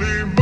only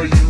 Are you.